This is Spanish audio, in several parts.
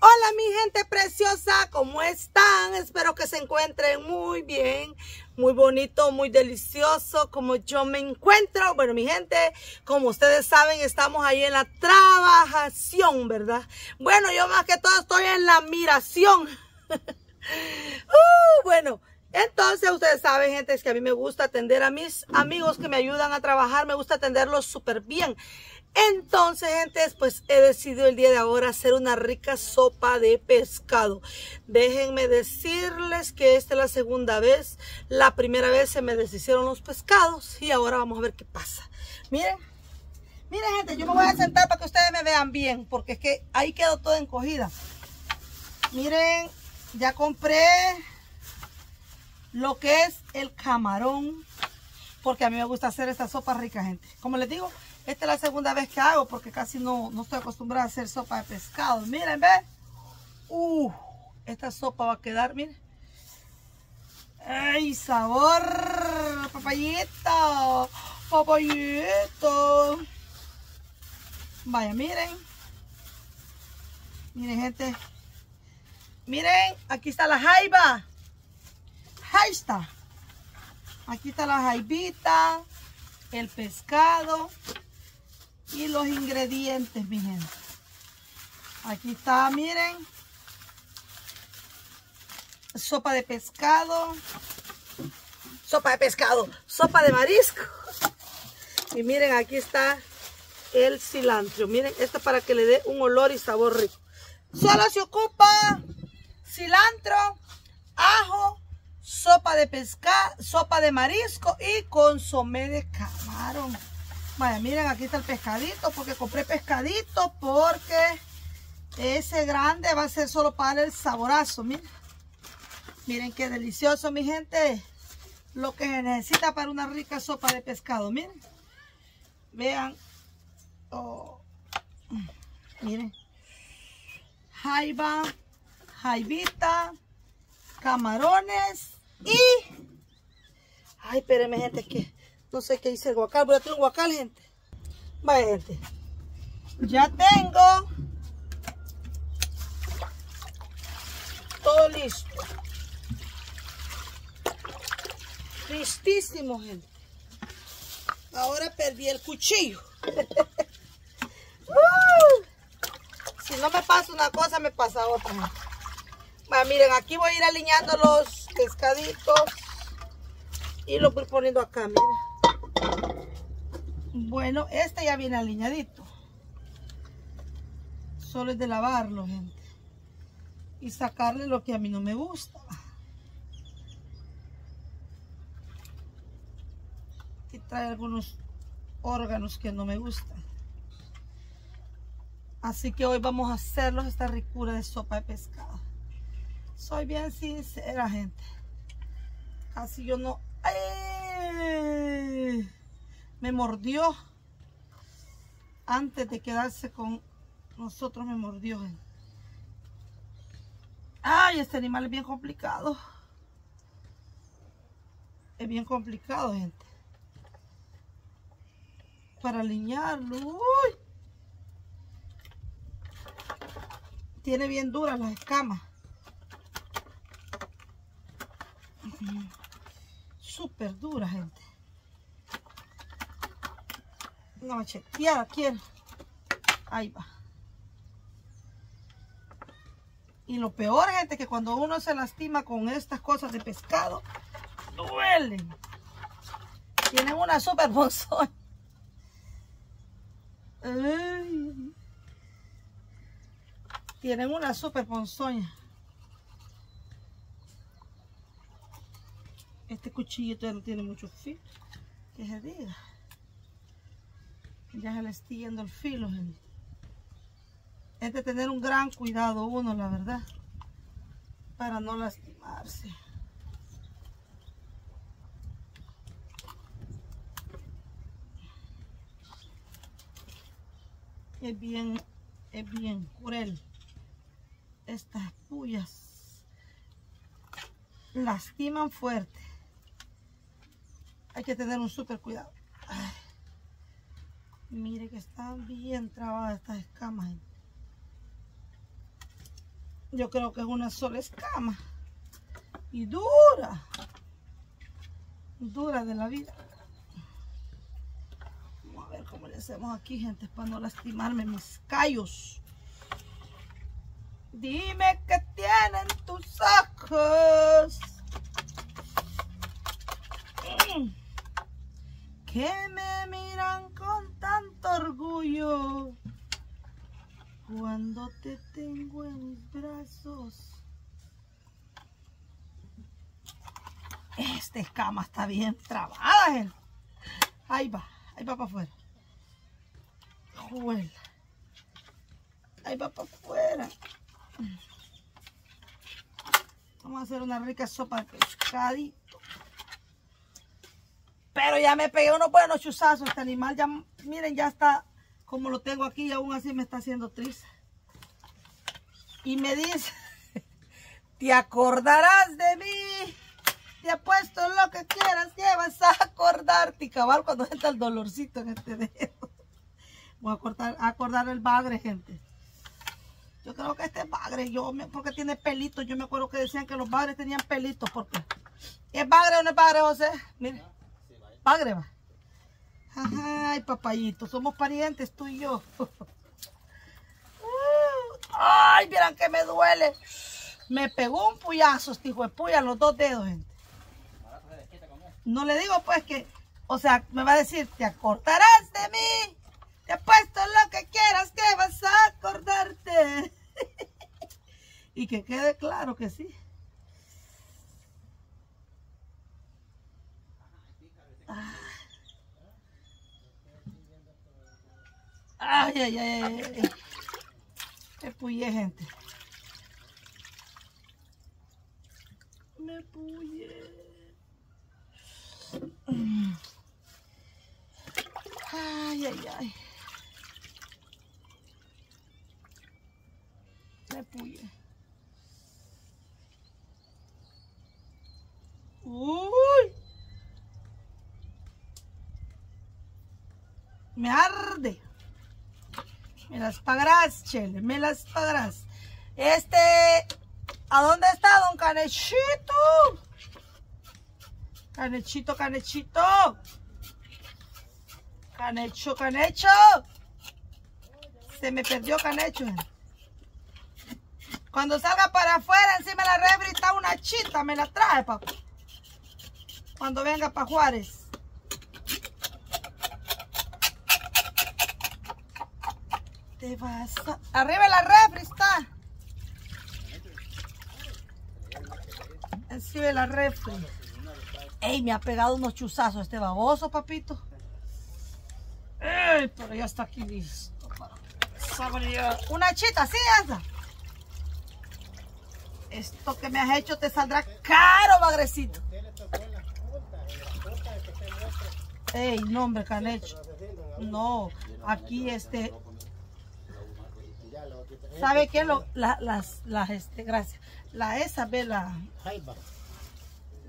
Hola mi gente preciosa, ¿cómo están? Espero que se encuentren muy bien, muy bonito, muy delicioso, como yo me encuentro. Bueno mi gente, como ustedes saben, estamos ahí en la trabajación, ¿verdad? Bueno, yo más que todo estoy en la admiración. uh, bueno, entonces, ustedes saben, gente, es que a mí me gusta atender a mis amigos que me ayudan a trabajar, me gusta atenderlos súper bien. Entonces, gente, pues he decidido el día de ahora hacer una rica sopa de pescado. Déjenme decirles que esta es la segunda vez. La primera vez se me deshicieron los pescados y ahora vamos a ver qué pasa. Miren, miren, gente, yo me voy a sentar para que ustedes me vean bien, porque es que ahí quedó toda encogida. Miren, ya compré lo que es el camarón, porque a mí me gusta hacer esta sopa rica, gente. Como les digo, esta es la segunda vez que hago, porque casi no, no estoy acostumbrada a hacer sopa de pescado. Miren, ¿ven? Uh, esta sopa va a quedar, miren. ¡Ay, sabor! ¡Papayito! ¡Papayito! Vaya, miren. Miren, gente. Miren, aquí está la jaiba. Ahí está. Aquí está la jaibita, el pescado y los ingredientes, mi gente. Aquí está, miren. Sopa de pescado. Sopa de pescado. Sopa de marisco. Y miren, aquí está el cilantro. Miren, esto para que le dé un olor y sabor rico. Solo se ocupa cilantro, ajo, sopa de pescado, sopa de marisco y consomé de camarón. Vaya, miren, aquí está el pescadito, porque compré pescadito, porque ese grande va a ser solo para el saborazo, miren. Miren qué delicioso, mi gente. Lo que se necesita para una rica sopa de pescado, miren. Vean. Oh. Miren. Jaiba, jaibita, camarones y... Ay, espérenme, gente, que no sé qué dice el guacal. Voy a tener un guacal, gente. Vaya, gente. Ya tengo todo listo. Listísimo, gente. Ahora perdí el cuchillo. uh, si no me pasa una cosa, me pasa otra. Bueno, miren, aquí voy a ir alineando los pescaditos y los voy poniendo acá, miren. Bueno, este ya viene alineadito. Solo es de lavarlo, gente. Y sacarle lo que a mí no me gusta. Y trae algunos órganos que no me gustan. Así que hoy vamos a hacerlos esta ricura de sopa de pescado. Soy bien sincera, gente. Casi yo no... ¡Ay! Me mordió. Antes de quedarse con nosotros me mordió. Ay, este animal es bien complicado. Es bien complicado, gente. Para alinearlo. Uy. Tiene bien duras las escamas. Súper dura, gente. No, chequear quiero. Ahí va. Y lo peor, gente, que cuando uno se lastima con estas cosas de pescado, duelen. Tienen una super ponzoña. Tienen una super ponzoña. Este cuchillito ya no tiene mucho filo. Que se diga. Ya se le está el filo, gente. Es de tener un gran cuidado uno, la verdad. Para no lastimarse. Es bien, es bien cruel. Estas pullas lastiman fuerte. Hay que tener un súper cuidado. Mire que están bien trabadas estas escamas. Yo creo que es una sola escama. Y dura. Dura de la vida. Vamos a ver cómo le hacemos aquí, gente, para no lastimarme mis callos. Dime qué tienen tus ojos. Mm. Que me miran orgullo cuando te tengo en mis brazos. Esta escama está bien trabada, gente. Ahí va, ahí va para afuera. Juela. Ahí va para afuera. Vamos a hacer una rica sopa de pescadito. Pero ya me pegué unos buenos chuzazos. Este animal ya, miren, ya está como lo tengo aquí y aún así me está haciendo triste. Y me dice, te acordarás de mí. Te apuesto lo que quieras que vas a acordarte. Y cabal cuando entra el dolorcito en este dedo. Voy a cortar, a acordar el bagre, gente. Yo creo que este es bagre, yo porque tiene pelitos. Yo me acuerdo que decían que los bagres tenían pelitos. porque ¿Es bagre o no es bagre, José? Mire. Va. Ay, papayito, somos parientes tú y yo. Ay, miran que me duele. Me pegó un puyazo, este hijo de puya, los dos dedos, gente. No le digo pues que, o sea, me va a decir, te acordarás de mí. Te he puesto lo que quieras que vas a acordarte. y que quede claro que sí. Ay, ay, ay, ay. Me puyé, gente. Me puyé. Ay, ay, ay. Me puyé. Uy. Me arde. Me las pagarás, Me las pagarás. Este, ¿a dónde está don Canechito? Canechito, Canechito. Canecho, Canecho. Se me perdió Canecho. Cuando salga para afuera, encima la refri una chita, me la trae, papá. Cuando venga para Juárez. Te vas a... Arriba la refri está. Encima la refri. Ey, me ha pegado unos chuzazos este baboso, papito. Ey, pero ya está aquí listo. Una chita, ¿sí esa? Esto que me has hecho te saldrá caro, bagrecito. Ey, no, hombre, Canecho. No, aquí este, ¿Sabe qué? Lo, la, las, las, este, gracias. La esa, ve la...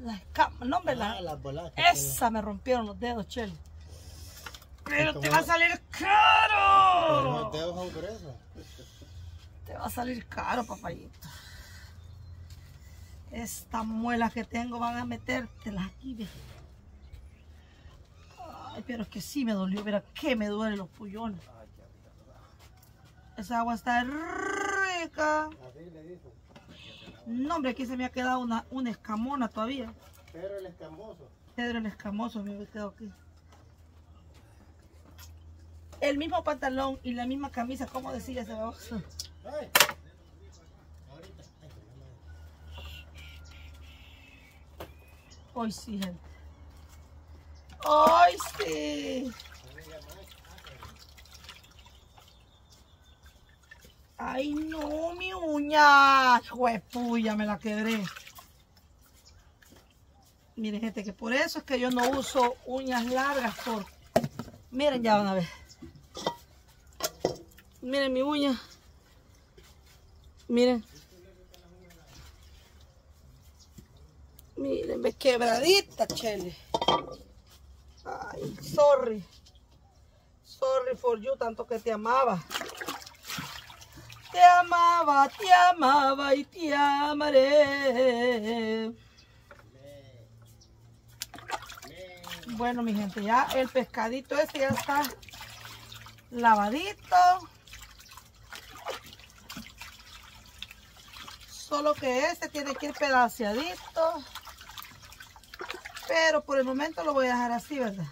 La no, hombre, la, ah, esa me rompieron los dedos, chelo. Pero te va a salir caro. Te va a salir caro, papayito. Esta muela que tengo van a metértela aquí, ve. Ay, pero es que sí me dolió, verá que me duelen los pullones. Esa agua está rica. No, hombre, aquí se me ha quedado una, una escamona todavía. Pedro el escamoso. Pedro el escamoso me quedado aquí. El mismo pantalón y la misma camisa, ¿cómo decía ese baboso? Hoy sí, gente. Hoy sí. Ay, no, mi uña. Juepuya, me la quebré. Miren, gente, que por eso es que yo no uso uñas largas. Por... Miren, ya van a ver. Miren mi uña. Miren. Miren, ve quebradita, chele. Ay, sorry. Sorry for you, tanto que te amaba. Te amaba, te amaba y te amaré. Bueno, mi gente, ya el pescadito este ya está lavadito. Solo que este tiene que ir pedaceadito. Pero por el momento lo voy a dejar así, ¿verdad?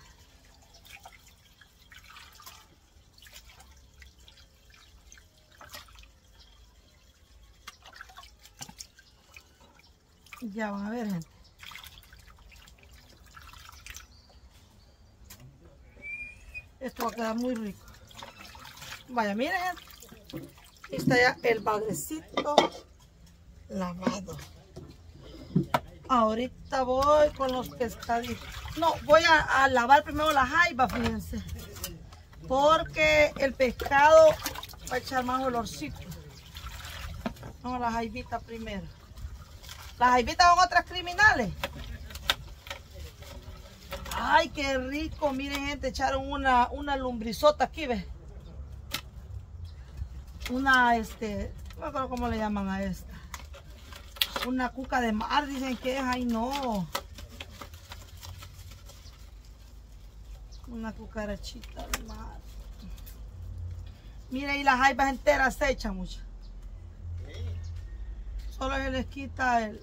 Ya van a ver, gente. Esto va a quedar muy rico. Vaya, miren. Está ya el bagrecito lavado. Ahorita voy con los pescaditos. No, voy a, lavar primero la jaiba, fíjense. Porque el pescado va a echar más olorcito. Vamos a la jaibita primero. Las jaibitas son otras criminales. Ay, qué rico. Miren, gente, echaron una, una lumbrizota aquí, ¿ves? Una, este, no me acuerdo cómo le llaman a esta. Una cuca de mar, dicen que es. Ay, no. Una cucarachita de mar. Miren, y las jaibas enteras se echan mucho. Solo se les quita el...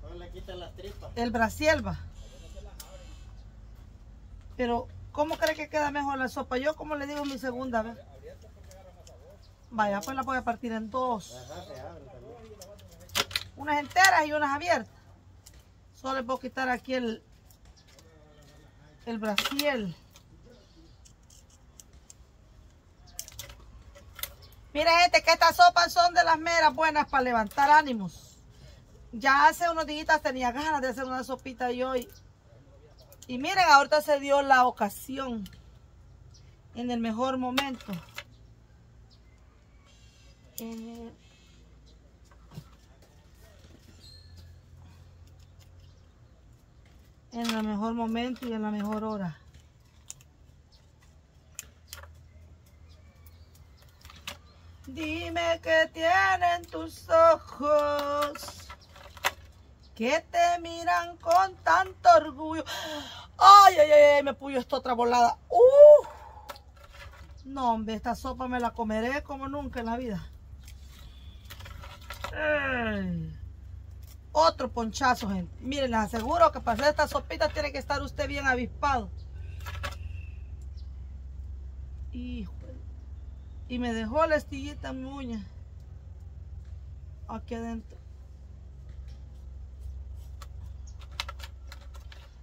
Solo le quita las tripas. El brasielba. Pero, ¿cómo cree que queda mejor la sopa? Yo, como le digo, mi segunda vez. Vaya, pues la voy a partir en dos. Unas enteras y unas abiertas. Solo le puedo quitar aquí el, el brasiel. Mire gente, que estas sopas son de las meras buenas para levantar ánimos. Ya hace unos días tenía ganas de hacer una sopita y hoy y miren, ahorita se dio la ocasión en el mejor momento. En el, mejor momento y en la mejor hora. Dime qué tienen tus ojos que te miran con tanto orgullo. Ay, ay, ay, me puyo esta otra volada. Uh. No, hombre, esta sopa me la comeré como nunca en la vida. Otro ponchazo, gente. Miren, les aseguro que para hacer esta sopita tiene que estar usted bien avispado. Hijo. Y me dejó la estillita en mi uña. Aquí adentro.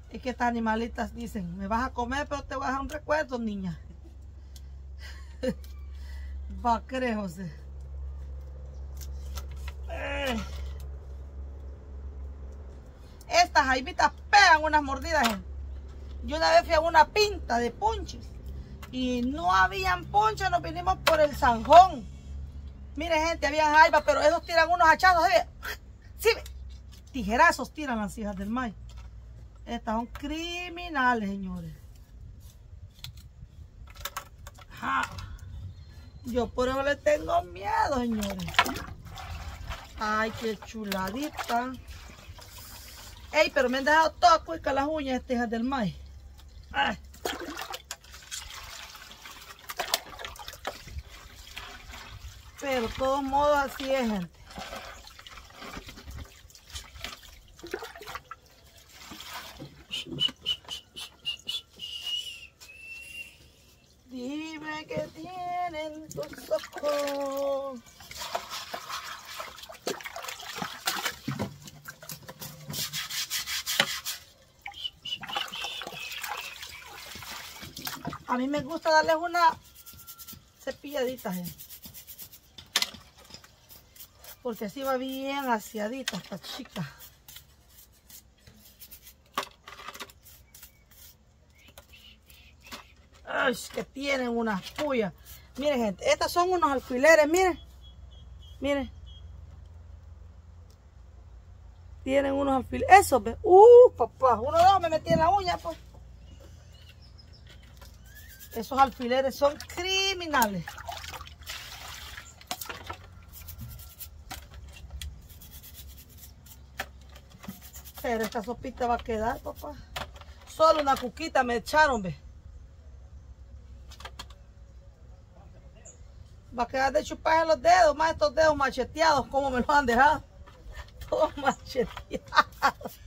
Es que estas animalitas dicen, me vas a comer, pero te vas a dejar un recuerdo, niña. Va, creer, José. Eh. Estas jaibitas pegan unas mordidas. Yo una vez fui a una pinta de punches y no habían ponches, nos vinimos por el zanjón. Mire, gente, había jaibas, pero esos tiran unos hachazos. ¿sí? Tijerazos tiran las hijas del maíz. Estas son criminales, señores. Yo por eso le tengo miedo, señores. Ay, qué chuladita. Ey, pero me han dejado todas cuicas las uñas estas hijas del maíz. Pero de todos modos así es, gente. A mí me gusta darles una cepilladita, Porque así va bien aseadita esta chica. Ay, que tienen unas puyas. Miren, gente, estas son unos alfileres, miren. Miren. Tienen unos alfileres. Eso, ve. Uh, papá. Uno de dos me metí en la uña, pues. Esos alfileres son criminales. Esta sopita va a quedar, papá. Solo una cuquita me echaron, ve. Va a quedar de chuparse los dedos, más estos dedos macheteados, como me los han dejado. Todos macheteados.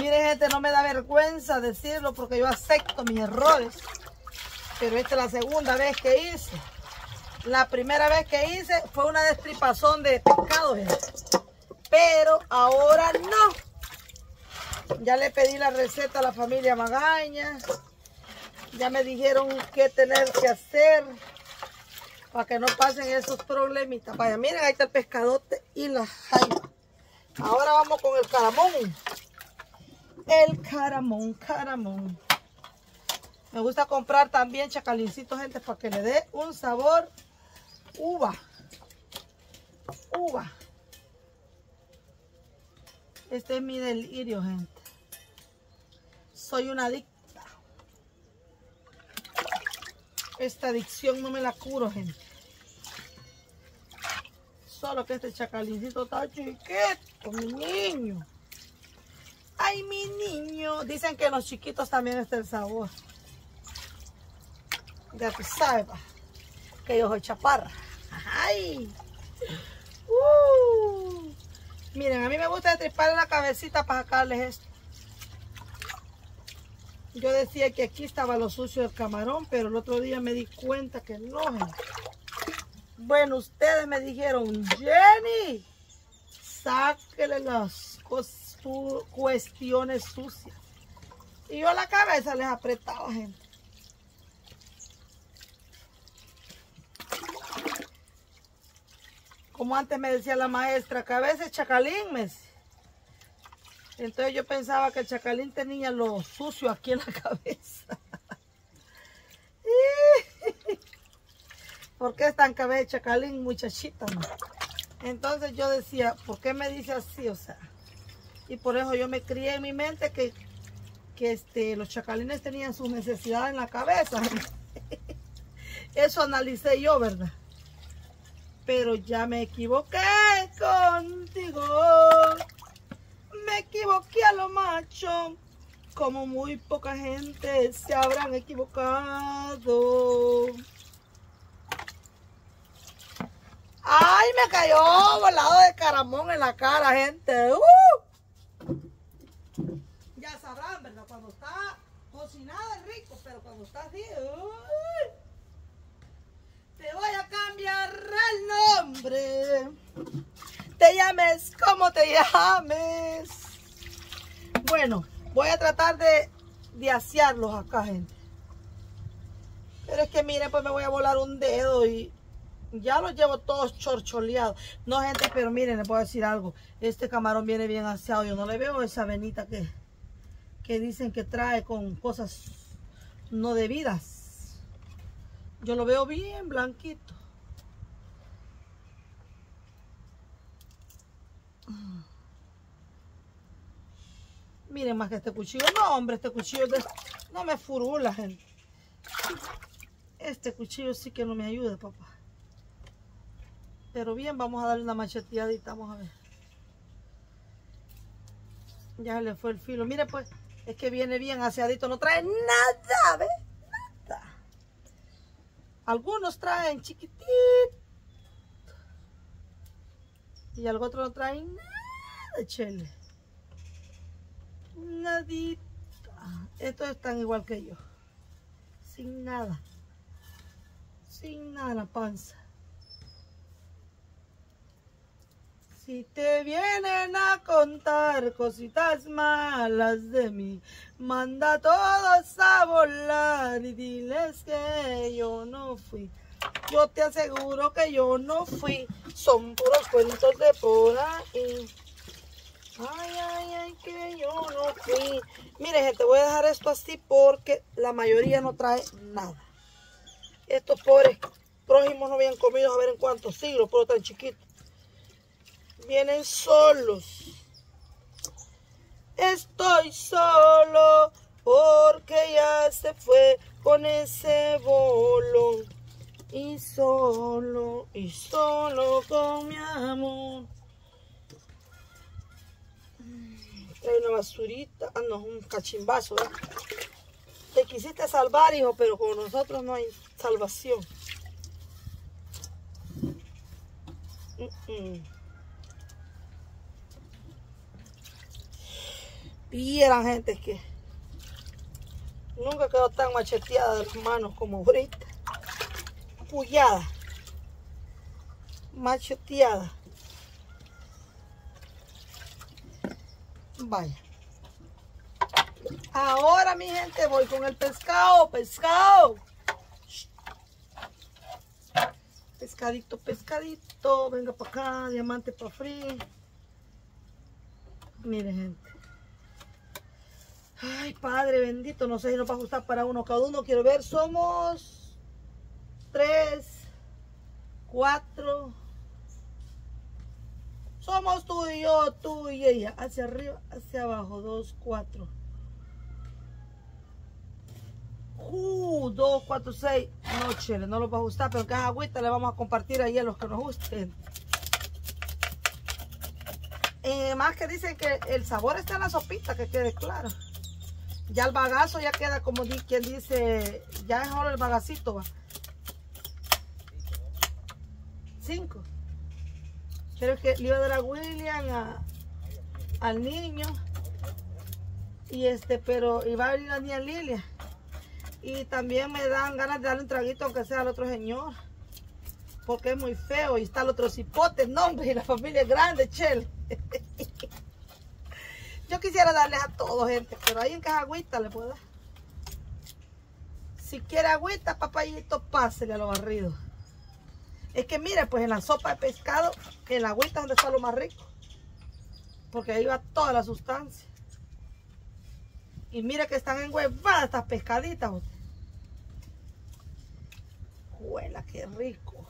Miren, gente, no me da vergüenza decirlo porque yo acepto mis errores. Pero esta es la segunda vez que hice. La primera vez que hice fue una destripazón de pescado. Pero ahora no. Ya le pedí la receta a la familia Magaña. Ya me dijeron qué tener que hacer para que no pasen esos problemitas. Vaya, miren, ahí está el pescadote y la jaiba. Ahora vamos con el caramón. El caramón, caramón. Me gusta comprar también chacalincito, gente, para que le dé un sabor uva. Uva. Este es mi delirio, gente. Soy una adicta. Esta adicción no me la curo, gente. Solo que este chacalincito está chiquito, mi niño. Ay, mi niño. Dicen que los chiquitos también está el sabor. Ya tú sabes, que yo soy chaparra. Ay. Uh. Miren, a mí me gusta tripar la cabecita para sacarles esto. Yo decía que aquí estaba lo sucio del camarón, pero el otro día me di cuenta que no. Bueno, ustedes me dijeron, Jenny, sáquele las cuestiones sucias. Y yo la cabeza les apretaba, gente. Como antes me decía la maestra, cabeza chacalín, me entonces yo pensaba que el chacalín tenía lo sucio aquí en la cabeza. ¿Por qué es tan cabeza chacalín, muchachita? Entonces yo decía, ¿por qué me dice así? O sea, y por eso yo me crié en mi mente que, que este, los chacalines tenían sus necesidades en la cabeza. Eso analicé yo, ¿verdad? Pero ya me equivoqué contigo me equivoqué a lo macho, como muy poca gente se habrán equivocado. ¡Ay, me cayó volado de caramón en la cara, gente! ¡Uh! Ya sabrán, ¿verdad? Cuando está cocinado es rico, pero cuando está así... Te voy a cambiar el nombre te llames como te llames. Bueno, voy a tratar de, de asearlos acá, gente. Pero es que miren, pues me voy a volar un dedo y ya los llevo todos chorcholeados. No, gente, pero miren, les puedo decir algo. Este camarón viene bien aseado. Yo no le veo esa venita que, que dicen que trae con cosas no debidas. Yo lo veo bien blanquito. Miren más que este cuchillo. No, hombre, este cuchillo no me furula, gente. Este cuchillo sí que no me ayuda, papá. Pero bien, vamos a darle una macheteadita. Vamos a ver. Ya le fue el filo. Mire, pues, es que viene bien aseadito. No trae nada, ¿ves? Algunos traen chiquitito. Y algo otro no traen nada, chele. Nadita. Estos están igual que yo. Sin nada. Sin nada la panza. Si te vienen a contar cositas malas de mí, manda a todos a volar y diles que yo no fui. Yo te aseguro que yo no fui. Son puros cuentos de por ahí. Ay, ay, ay, que yo no fui. Mire, gente, voy a dejar esto así porque la mayoría no trae nada. Estos pobres prójimos no habían comido a ver en cuántos siglos, pero tan chiquitos vienen solos. Estoy solo porque ya se fue con ese bolo. Y solo, y solo con mi amor. Trae una basurita, ah no, un cachimbazo. Te quisiste salvar, hijo, pero con nosotros no hay salvación. Mm -mm. Vieran, gente, que nunca quedó tan macheteada de las manos como ahorita. Pullada. Macheteada. Vaya. Ahora, mi gente, voy con el pescado. Pescado. Pescadito, pescadito. Venga para acá. Diamante para frío. Miren, gente. Ay, Padre bendito. No sé si nos va a gustar para uno cada uno. Quiero ver. Somos tres, cuatro. Somos tú y yo, tú y ella. Hacia arriba, hacia abajo. Dos, cuatro. Uh, dos, cuatro, seis. No, no los va a gustar, pero que agüita le vamos a compartir ahí a los que nos gusten. Eh, más que dicen que el sabor está en la sopita, que quede claro. Ya el bagazo ya queda como di, quien dice, ya es ahora el bagacito. Va. Cinco. Quiero que le iba a dar a William, a, al niño. Y este, pero iba a venir la niña Lilia. Y también me dan ganas de darle un traguito aunque sea al otro señor. Porque es muy feo. Y está el otro cipote, no hombre, y la familia es grande, chel. Yo quisiera darles a todos, gente, pero ahí en caja agüita le puedo dar. Si quiere agüita, papayito, pásele a lo barrido. Es que mire, pues en la sopa de pescado, en la agüita es donde está lo más rico. Porque ahí va toda la sustancia. Y mire que están enhuevadas estas pescaditas. Juela, qué rico.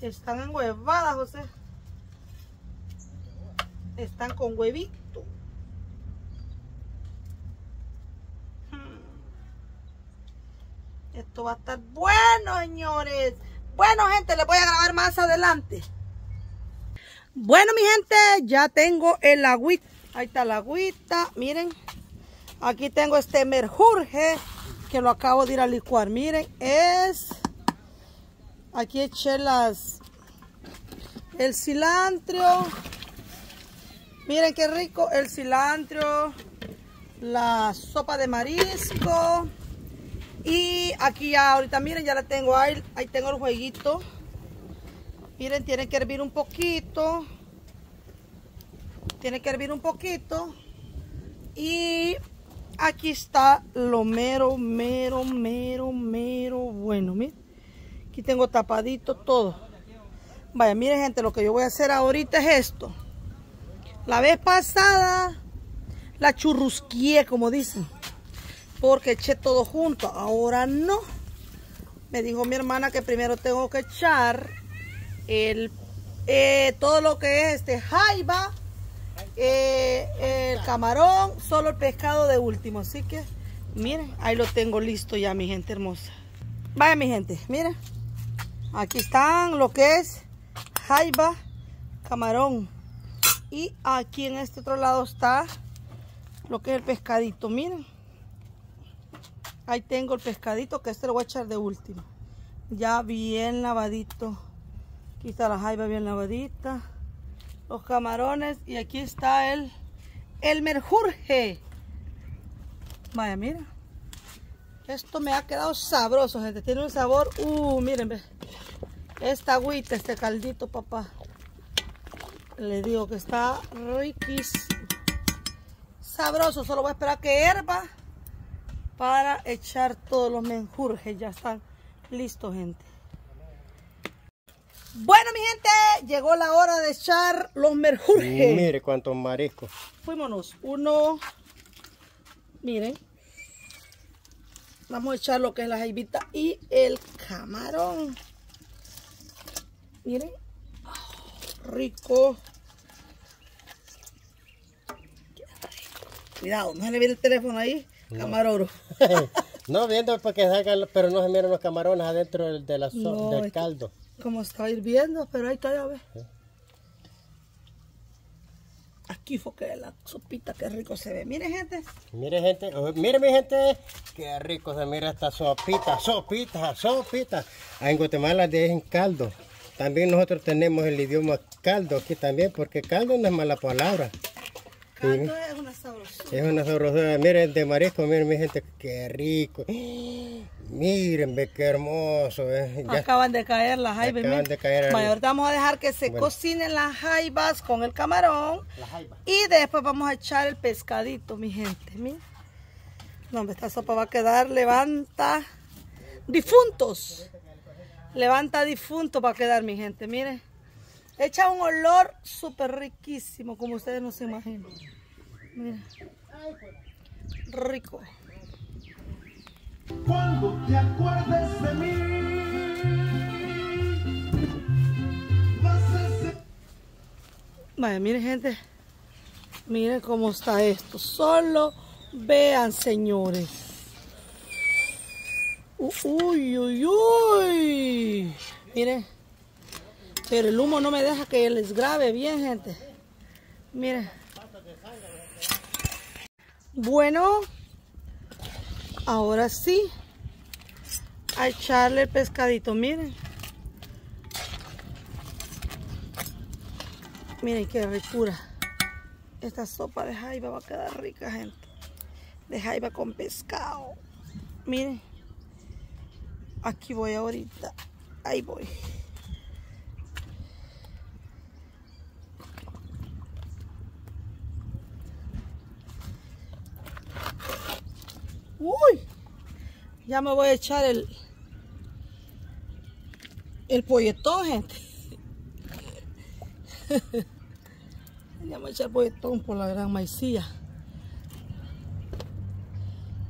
Están enhuevadas, José. Están con huevito. Esto va a estar bueno, señores. Bueno, gente, les voy a grabar más adelante. Bueno, mi gente, ya tengo el agüita. Ahí está la agüita. Miren, aquí tengo este merjurje que lo acabo de ir a licuar. Miren, es... Aquí eché las... El cilantro. Miren qué rico el cilantro. La sopa de marisco. Y aquí ya, ahorita miren, ya la tengo ahí, ahí tengo el jueguito. Miren, tiene que hervir un poquito. Tiene que hervir un poquito. Y aquí está lo mero, mero, mero, mero bueno. Miren, aquí tengo tapadito todo. Vaya, miren gente, lo que yo voy a hacer ahorita es esto. La vez pasada la churrusquié, como dicen porque eché todo junto. Ahora no. Me dijo mi hermana que primero tengo que echar el, eh, todo lo que es este jaiba, eh, el camarón, solo el pescado de último. Así que, miren, ahí lo tengo listo ya, mi gente hermosa. Vaya, mi gente, miren. Aquí están lo que es jaiba, camarón. Y aquí en este otro lado está lo que es el pescadito, miren. Ahí tengo el pescadito que este lo voy a echar de último. Ya bien lavadito. Aquí está la jaiba bien lavadita. Los camarones. Y aquí está el, el merjurje. Vaya, mira. Esto me ha quedado sabroso, gente. Tiene un sabor. Uh, miren. Esta agüita, este caldito, papá. Le digo que está riquísimo. Sabroso. Solo voy a esperar que herba para echar todos los menjurjes. Ya están listos, gente. Bueno, mi gente, llegó la hora de echar los menjurjes. Mire cuántos mariscos. Fuímonos. Uno, miren. Vamos a echar lo que es la jaibita y el camarón. Miren. Rico. Cuidado, no se le viene el teléfono ahí. Camarón. no, viendo porque salgan, pero no se miran los camarones adentro de la so del caldo. Como está hirviendo, pero ahí está ya ve. Aquí fue que la sopita, qué rico se ve. Miren, gente. Miren, gente. Oh, miren, mi gente. Qué rico se mira esta sopita, sopita, sopita. En Guatemala en caldo. También nosotros tenemos el idioma caldo aquí también, porque caldo no es mala palabra. Caldo es una sabrosura. Es una sabrosura. Miren, de marisco, miren mi gente, qué rico. Miren, ve qué hermoso. Eh. Acaban de caer las jaibas. Acaban de caer. Bueno, ahorita vamos a dejar que se cocinen las jaibas con el camarón. Y después vamos a echar el pescadito, mi gente. Miren. No, esta sopa va a quedar, levanta difuntos. Levanta difunto para quedar, mi gente. Miren. Echa un olor súper riquísimo, como ustedes no se imaginan. Miren. Rico. Cuando te acuerdes de mí. Vaya, miren gente. Miren cómo está esto. Solo vean, señores. Uy, uy, uy. Miren. Pero el humo no me deja que les grabe bien, gente. Miren. Bueno. Ahora sí. A echarle el pescadito, miren. Miren qué ricura. Esta sopa de jaiba va a quedar rica, gente. De jaiba con pescado. Miren. Aquí voy ahorita. Ahí voy. Uy, ya me voy a echar el el polletón, gente. ya me voy a echar el polletón por la gran maicilla.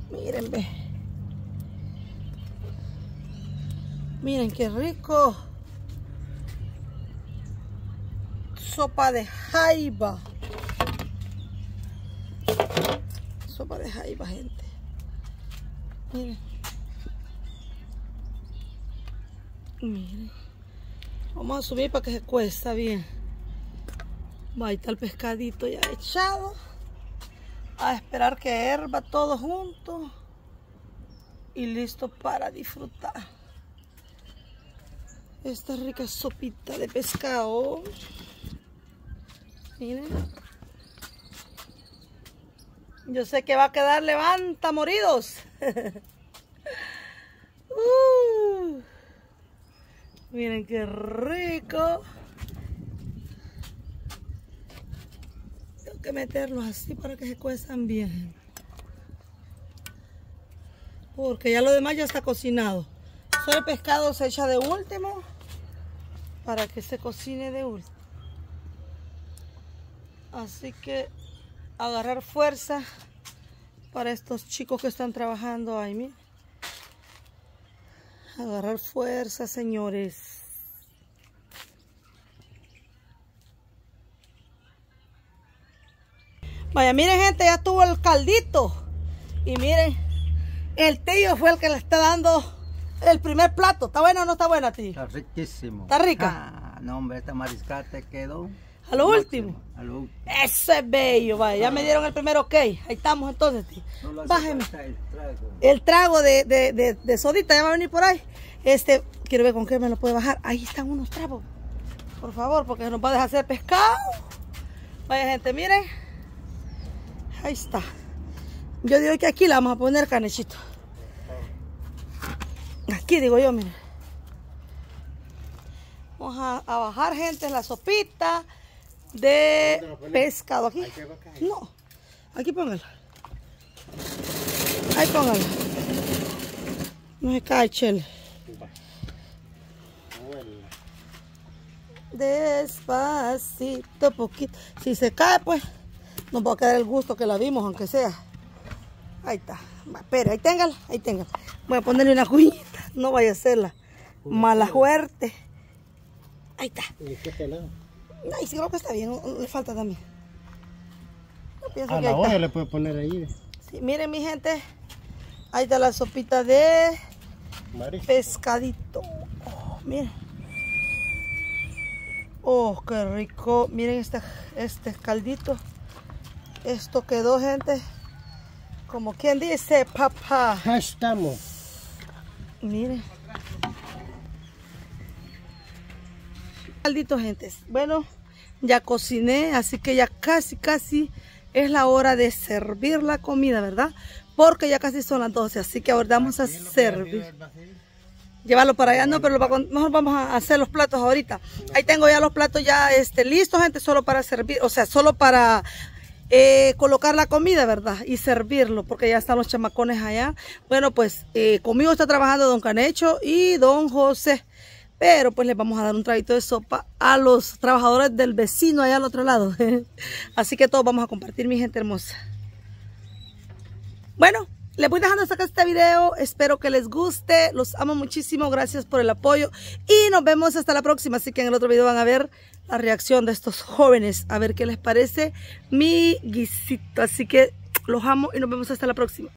Miren, ve. Miren qué rico. Sopa de jaiba. Sopa de jaiba, gente. Miren. Miren. Vamos a subir para que se cuesta bien. Va, ahí está el pescadito ya echado. A esperar que herba todo junto. Y listo para disfrutar esta rica sopita de pescado. Miren. Yo sé que va a quedar levanta moridos. Uh. miren qué rico. Tengo que meterlos así para que se cuezan bien. Porque ya lo demás ya está cocinado. Solo el pescado se echa de último para que se cocine de último. Así que agarrar fuerza para estos chicos que están trabajando ahí. Agarrar fuerza, señores. Vaya, miren gente, ya tuvo el caldito. Y miren, el tío fue el que le está dando el primer plato. ¿Está bueno o no está buena, ti? Está riquísimo. ¿Está rica? Ah, no, hombre, esta mariscate quedó. A lo último. A lo último. Eso es bello, vaya. Ya me dieron el primer ok. Ahí estamos entonces, tío. Bájeme. El trago, el trago de, de, de, sodita ya va a venir por ahí. Este, quiero ver con qué me lo puede bajar. Ahí están unos trapos. Por favor, porque nos va a dejar hacer pescado. Vaya, gente, miren. Ahí está. Yo digo que aquí la vamos a poner canechito. Aquí digo yo, miren. Vamos a, bajar, gente, la sopita de pescado. ¿Aquí? No. Aquí póngala. Ahí póngala. No se cae, chele. Despacito, poquito. Si se cae, pues nos va a quedar el gusto que la vimos, aunque sea. Ahí está. Espera, ahí téngala, ahí téngala. Voy a ponerle una cuñita no vaya a ser la mala fuerte. Ahí está. Ay, sí, creo que está bien, le falta también. a la olla le puedo poner ahí. Sí, miren mi gente, ahí está la sopita de pescadito. Oh, miren. Oh, qué rico. Miren este, este caldito. Esto quedó, gente. Como quien dice, papá. Ya estamos. Miren. Caldito, gente. Bueno, ya cociné, así que ya casi, casi es la hora de servir la comida, ¿verdad? Porque ya casi son las 12, así que ahora vamos a servir. Llevarlo para allá, no, pero lo va mejor vamos a hacer los platos ahorita. Ahí tengo ya los platos ya este, listos, gente, solo para servir, o sea, solo para eh, colocar la comida, ¿verdad? Y servirlo, porque ya están los chamacones allá. Bueno, pues eh, conmigo está trabajando don Canecho y don José. Pero pues les vamos a dar un traguito de sopa a los trabajadores del vecino allá al otro lado. Así que todos vamos a compartir, mi gente hermosa. Bueno, les voy dejando hasta este video. Espero que les guste. Los amo muchísimo. Gracias por el apoyo. Y nos vemos hasta la próxima. Así que en el otro video van a ver la reacción de estos jóvenes. A ver qué les parece mi guisito. Así que los amo y nos vemos hasta la próxima.